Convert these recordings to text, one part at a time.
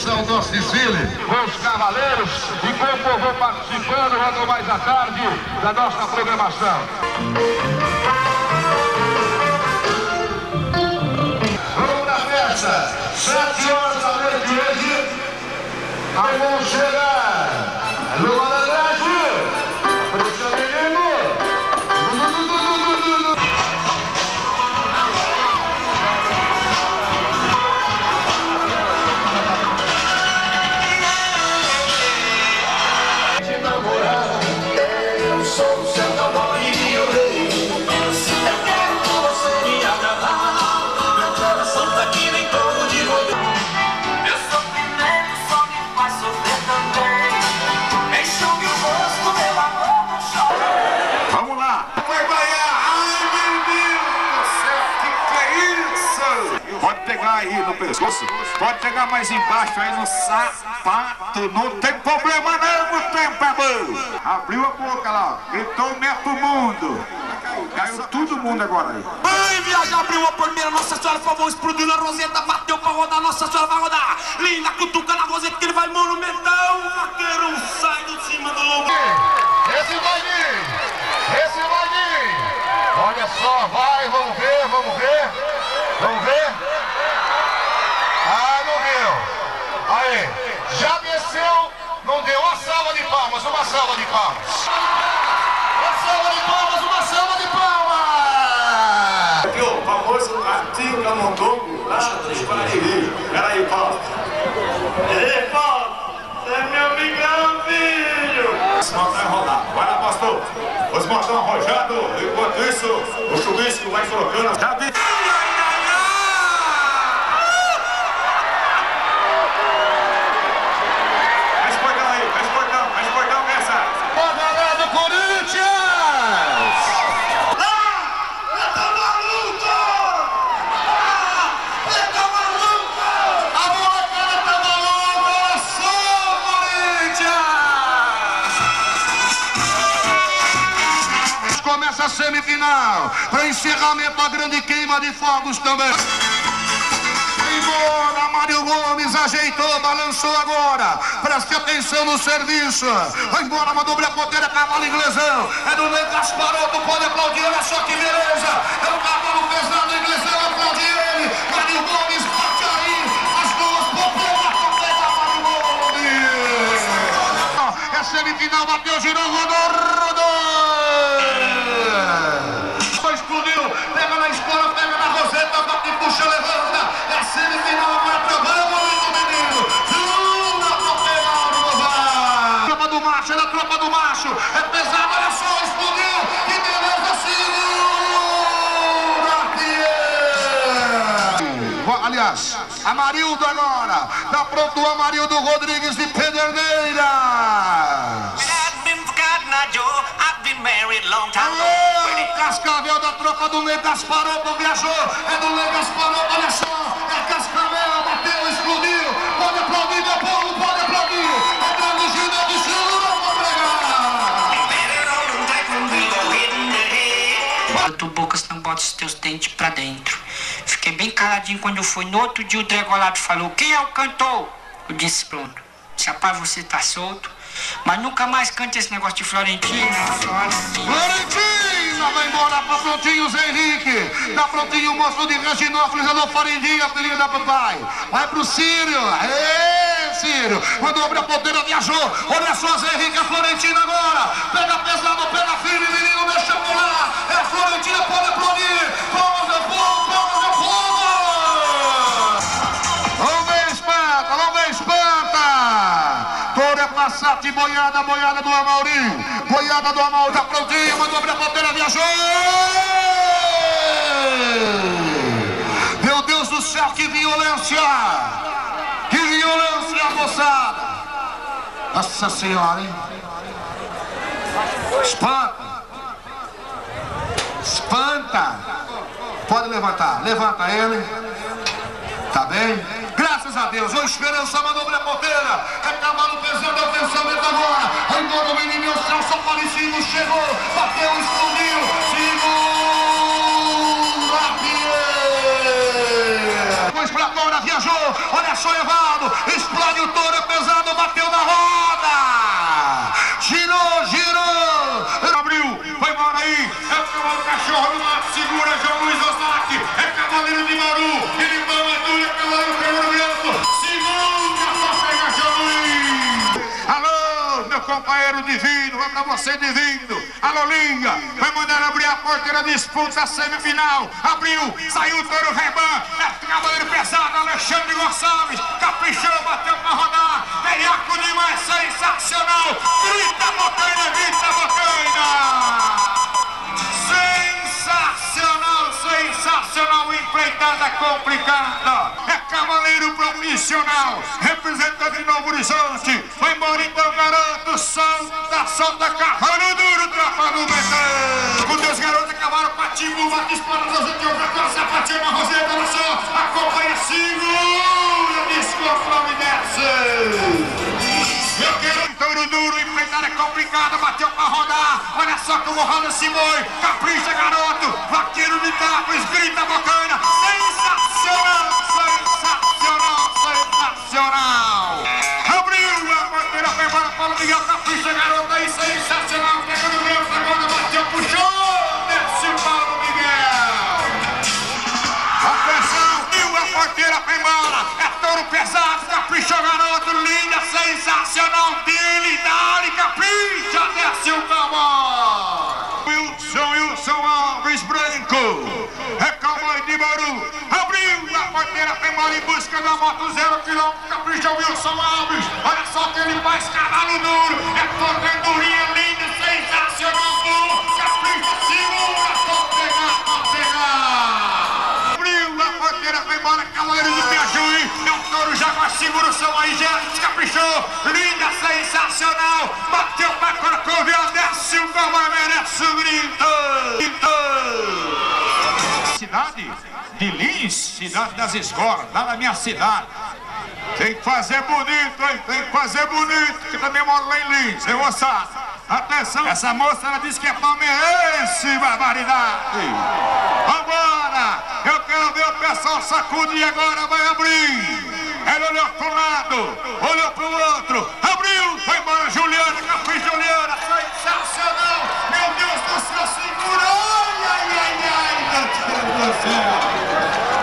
começar o nosso desfile. Com os cavaleiros e com o povo participando logo mais à tarde da nossa programação. Vamos na festa. Sete horas da noite hoje. Aí vão chegar. Pescoço. Pode pegar mais embaixo aí no sapato. Não tem problema não, não tem problema. Abriu a boca lá. Gritou meta o mundo. Caiu todo mundo agora aí. Ai, viajar abriu a porteira, Nossa Senhora, por favor, explodiu na roseta, bateu pra rodar, Nossa Senhora vai rodar. Linda, cutuca na roseta que ele vai monumental. O vaqueiro sai de cima do lugar. Esse vai vir! Esse vai vir! Olha só, vai, vamos ver, vamos ver. Vamos ver? Ah, não deu. Aí, já desceu, Uma salva de palmas, uma salva de palmas. Uma salva de palmas, uma salva de palmas! Aqui o famoso Artinho Camundongo, lá do Paraíba. Peraí, Paulo. Ei, Paulo, você é meu amigão, filho. Os mortão vai rodar. Vai lá, pastor. Os mortão arrojados. Enquanto isso, o chuvisco vai colocando. Já vi. Semifinal, para encerramento a grande queima de fogos também. Embora, Mário Gomes ajeitou, balançou agora. Preste atenção no serviço. Vai embora, mandou a ponteira, cavalo inglesão. É do Ney Gasparotto, pode aplaudir, olha só que beleza. Amarildo agora. Tá pronto o Amarildo Rodrigues de Pederneiras. Alô, Cascavel da tropa do Ney Gasparotto viajou. É do Ney Gasparotto, olha só. É Cascavel, bateu, explodiu. Pode aplaudir, meu povo, pode aplaudir. É grande gira de hitting the head. Tu bocas não bota os teus dentes pra dentro. Bem caladinho quando eu fui. No outro dia o Dregolado falou: Quem é o cantor? Eu disse: Pronto. Rapaz você tá solto. Mas nunca mais cante esse negócio de Florentina. Florentina. Vai embora pra Prontinho Zé Henrique. Tá prontinho moço de Reginópolis, alô Farendinha, filhinho da papai. Vai pro Sírio. Ê, Sírio. Mandou abrir a ponteira, viajou. Olha só, Zé Henrique, a Florentina agora. Pega pesado, pega firme, menino, deixa pular. É a Florentina, pode aplaudir. Palmas, Passat, boiada, boiada do Amaurim. Boiada do Amaurim, tá prontinho, mandou a ponteira, viajou. Meu Deus do céu, que violência. Que violência, moçada. Nossa Senhora, hein? Espanta. Espanta. Pode levantar, levanta ele. Tá bem? Graças a Deus, ô Esperança mandou embora o menino, o Celso Aparecido chegou, bateu, explodiu. Segura, Pierre. Pois pra fora, viajou. Olha só, Evaldo. Explode. O touro é pesado, bateu na roda. Girou, girou. Abriu, foi embora aí. É o cachorro mato, segura João Luiz Osaki. É cavaleiro de Maru. Ele companheiro divino, vai pra você divino. Alô, Linga, vai mandar abrir a porteira, disputa a semifinal. Abriu, saiu o touro Reban. É cavaleiro pesado, Alexandre Gonçalves. Caprichou, bateu pra rodar. Veiaco demais, sensacional. Grita, bocaina, grita, bocaina. Sensacional, sensacional, empreitada complicada. Profissional, representante de Novo Horizonte. Vai embora então, garoto. Solta, solta, cavalo duro, tropa do Betão. Com Deus, garoto, cavalo patinho, bate espora, nós vamos ter o sapatinho na roseta, olha só. Acompanha, segura, descontrole, desce. Eu quero um touro duro, enfrentar é complicado, bateu pra rodar. Olha só como roda esse boi. Capricha, garoto. Vaqueiro de tapas, grita bacana. Sensacional. Abriu a bandeira, foi embora Paulo Miguel. Capricha, garoto aí, sensacional. Pegando o meu, agora bateu, puxou. Desce o Paulo Miguel. Atenção, viu a porteira foi embora. É touro pesado, capricha o garoto, linda, sensacional dele, dali, capricha, desce o cowboy. Wilson, Wilson Alves Branco, é cowboy de Bauru. Abriu a porteira, foi embora em busca da moto zero quilômetro, capricha o Wilson Alves. Olha só que ele faz cavalo duro, é verdurinha linda, sensacional, bom. Capricha, segura, pode pegar, pode pegar. Abriu a porteira, foi embora, Cavaleiro do Piajuí. É um touro jaguar, segura o som aí, já descaprichou. Linda, sensacional. Bateu pra Cracovia, desce o cavalo, merece o grito. De Lins, cidade das escolas, lá na minha cidade. Tem que fazer bonito, hein? Tem que fazer bonito, que também moro lá em Lins, hein, moçada? Atenção, essa moça ela disse que é palmeirense, barbaridade. Vambora! Eu quero ver o pessoal sacudir agora, vai abrir. Ela olhou para um lado, olhou para o outro, abriu, foi embora Juliana, Capri Juliana, sensacional! Meu Deus do céu, segura! Ai, ai, ai, ai, meu Deus do céu!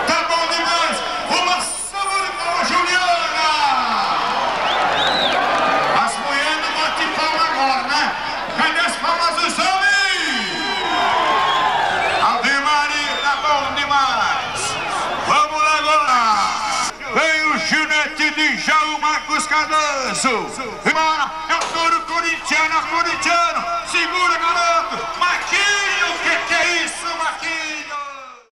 Tá bom demais! Uma salva para Juliana! As mulheres não batem palma agora, né? Cadê as palmas dos homens? Ave Maria, tá bom demais. Vamos lá agora. Vem o Ginete de Jaú Cardoso. Embora, é o touro corintiano, é corintiano. Segura, garoto.